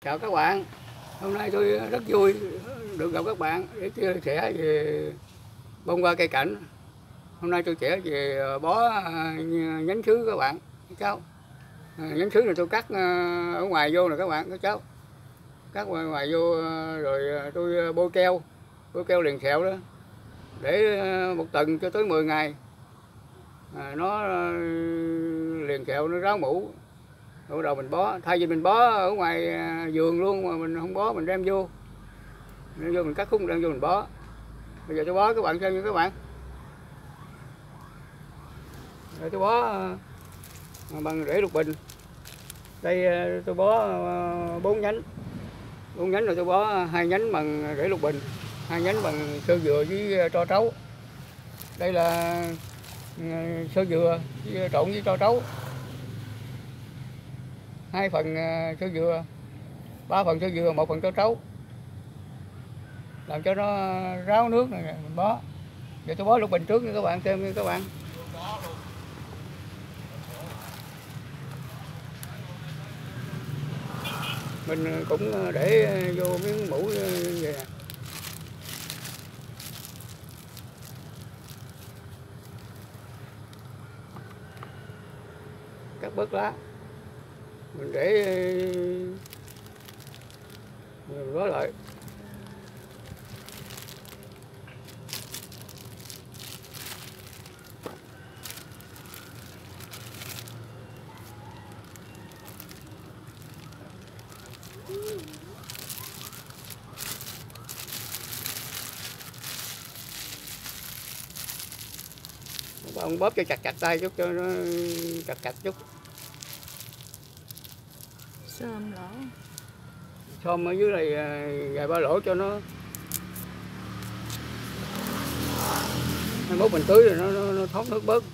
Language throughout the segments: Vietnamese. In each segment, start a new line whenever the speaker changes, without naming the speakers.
Chào các bạn, hôm nay tôi rất vui được gặp các bạn để chia sẻ về bông hoa cây cảnh. Hôm nay tôi sẽ về ờ, bó ờ, nhánh sứ các bạn, các cháu. Ờ, nhánh sứ này tôi cắt ở ngoài vô nè các bạn, các cháu. Cắt ngoài, ngoài vô rồi tôi bôi keo, bôi keo liền sẹo đó. Để một tuần cho tới 10 ngày. À, nó liền kẹo nó ráo mũ rồi bắt đầu mình bó, thay vì mình bó ở ngoài à, vườn luôn mà mình không bó, mình đem vô. Đem vô mình cắt khúc, đem vô mình bó. Bây giờ tôi bó các bạn xem như các bạn. Rồi tôi bó à, bằng rễ lục bình. Đây à, tôi bó bốn nhánh. Bốn nhánh rồi tôi bó hai nhánh bằng rễ lục bình, hai nhánh bằng sơ dừa với tro trấu. Đây là sơ dừa trộn với tro trấu hai phần ờ, sữa dừa. Ba phần sữa dừa, một phần cho trấu. Làm cho nó ráo nước này mình bó. Giờ tôi bó lục bình trước nha các bạn xem nha các bạn. Mình ờ, cũng ờ, để vô miếng mũ vậy nè. Cắt bớt lá mình để ờ, mình gói lại. Ông bóp cho chặt chặt tay chút cho nó, chặt chặt chút
sơm lỗ
xôm ở dưới này à, gài ba lỗ cho nó? Mai mốt mình tưới rồi nó, nó, nó thoát nước bớt.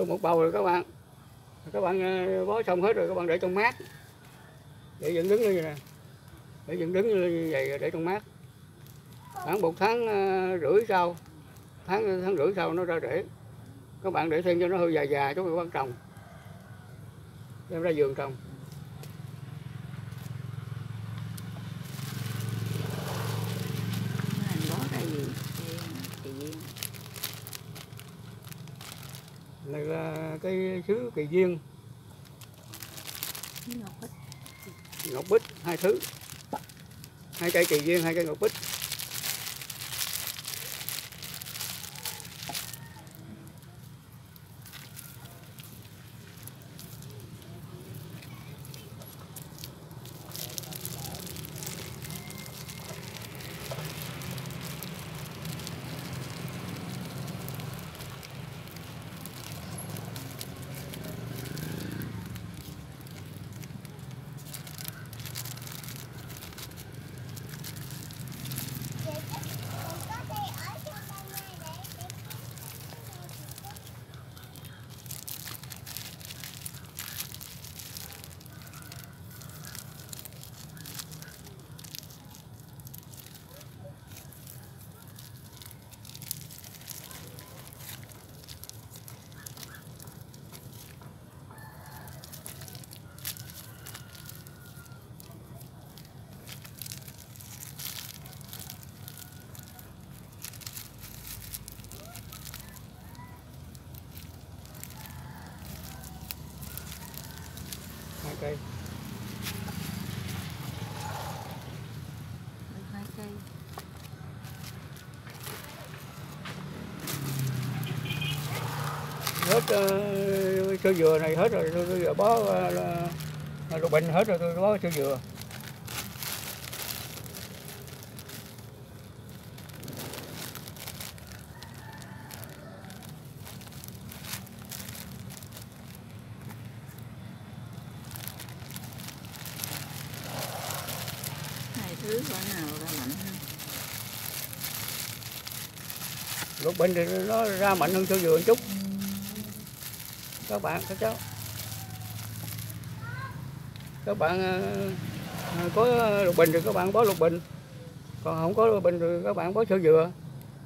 Được một bầu rồi các bạn. Các bạn ờ, bó xong hết rồi, các bạn để trong mát. Để dựng đứng như vậy nè. Để dựng đứng như vậy để trong mát. Khoảng một tháng ờ, rưỡi sau, tháng tháng rưỡi sau nó ra rễ. Các bạn để thêm cho nó hơi dài dài, chút các bạn trồng. Đem ra vườn trồng
hành bó ra gì thì gì
này là cây sứ kỳ duyên
ngọc
bích. Hai thứ. Hai cây kỳ duyên hai cây ngọc bích cây hết ờ, uh, sữa dừa này hết rồi tôi bây giờ bó uh, lục bình hết rồi tôi bó sữa dừa.
Hai nào ra mạnh hơn
lục bình thì nó ra mạnh hơn sơ dừa một chút. Các bạn, các cháu. Các bạn ờ, ờ, có lục bình thì các bạn bó lục bình. Còn không có lục bình thì các bạn bó sữa dừa.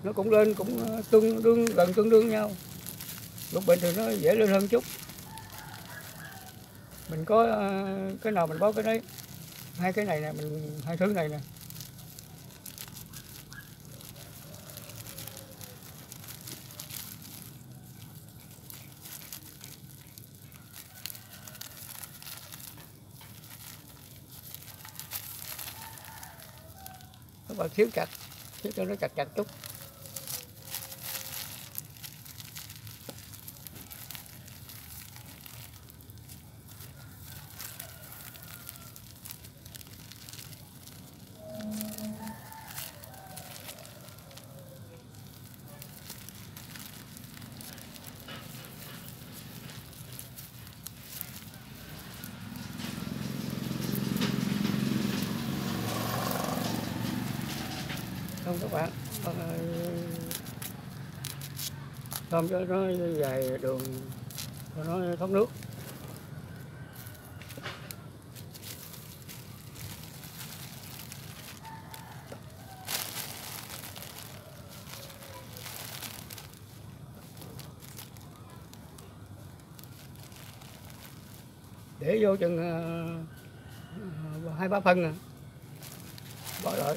Nó cũng lên, cũng ờ, tương đương, gần tương đương nhau. Lục bình thì nó dễ lên hơn chút. Mình có cái nào mình bó cái đấy hai cái này nè, mình hai thứ này nè. Các bạn thiếu chặt, thiếu cho nó chặt chặt chút. Không các bạn không cho nó dài đường cho nó thoát nước. Để vô chừng ờ, ờ, hai ba phân à. Bỏ lại.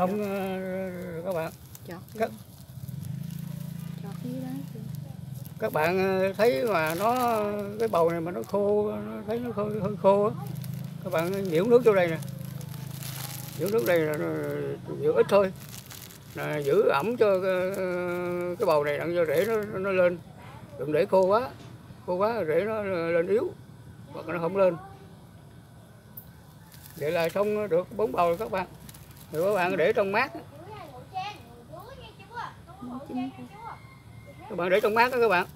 Xong ờ, rồi các bạn.
Kìa.
các bạn ờ, thấy mà nó cái bầu này mà nó khô nó thấy nó hơi, hơi khô á. Các bạn nhiễu nước vô đây nè. Nhiễu nước đây là nhiễu ít thôi. Là giữ ẩm cho cái, cái bầu này đặng cho rễ nó nó lên. Đừng để khô quá. Khô quá rễ nó lên yếu hoặc nó không lên. Vậy là xong được bốn bầu các bạn rồi các bạn để trong mát. Các bạn để trong mát đó các bạn.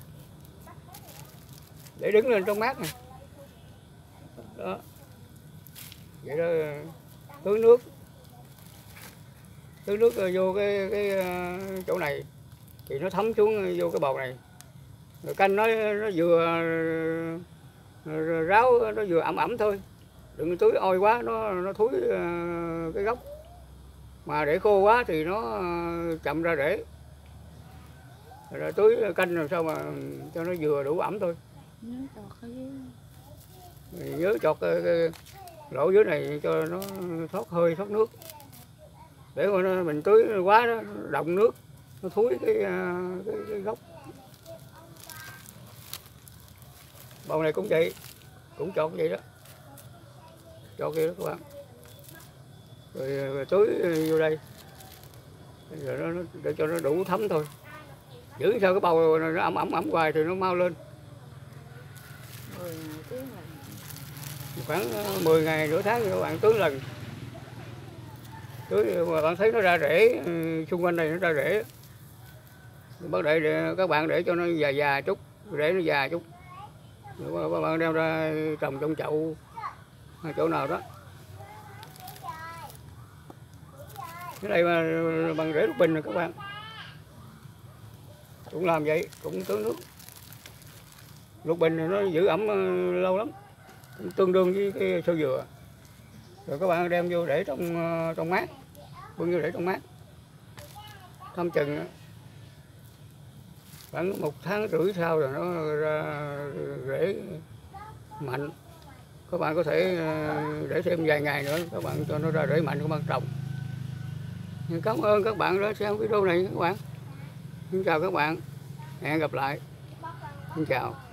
Để đứng lên trong mát nè. Đó. Vậy đó, tưới nước. Tưới nước ờ, vô cái cái ờ, chỗ này. Thì nó thấm xuống ờ, vô cái bầu này. Rồi canh nó nó vừa ráo, nó vừa ẩm ẩm thôi. Đừng tưới oi quá, nó nó thúi cái gốc mà để khô quá thì nó ờ, chậm ra rễ rồi tưới canh làm sao mà cho nó vừa đủ ẩm thôi.
Nhớ chọt
nhớ cái, cái lỗ dưới này cho nó thoát hơi thoát nước. Để mà nó, mình tưới quá đó nó động nước nó thúi cái, à, cái, cái gốc. Bầu này cũng vậy cũng chọt vậy đó. Chọt vậy đó các bạn rồi, rồi tưới vô đây. Rồi nó, nó để cho nó đủ thấm thôi. Giữ sao cái bầu nó ẩm ẩm ẩm hoài thì nó mau lên. Khoảng ờ, 10 ngày nửa tháng các bạn tưới lần. Tưới mà bạn thấy nó ra rễ ừ, xung quanh này nó ra rễ. Bắt để, để các bạn để cho nó già già chút để nó già chút. Rồi các bạn đem ra trồng trong chậu chỗ nào đó. Cái này mà bằng rễ lục bình rồi các bạn. Cũng làm vậy, cũng tưới nước. Lục bình nó giữ ẩm ờ, lâu lắm. Cũng tương đương với cái sâu dừa. Rồi các bạn đem vô để trong ờ, trong mát. Bưng vô để trong mát. Thăm chừng khoảng một tháng rưỡi sau rồi nó ra rễ mạnh. Các bạn có thể ờ, để thêm vài ngày nữa, các bạn cho nó ra rễ mạnh các bạn trồng cảm ơn các bạn đã xem video này các bạn. Xin chào các bạn. Hẹn gặp lại. Xin chào.